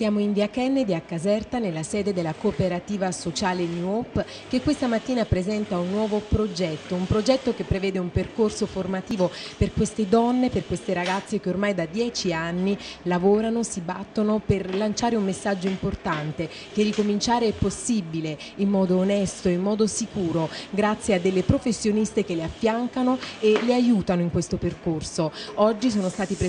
Siamo in via Kennedy a Caserta nella sede della cooperativa sociale New Hope che questa mattina presenta un nuovo progetto, un progetto che prevede un percorso formativo per queste donne, per queste ragazze che ormai da dieci anni lavorano, si battono per lanciare un messaggio importante, che ricominciare è possibile in modo onesto, in modo sicuro, grazie a delle professioniste che le affiancano e le aiutano in questo percorso. Oggi sono stati presentati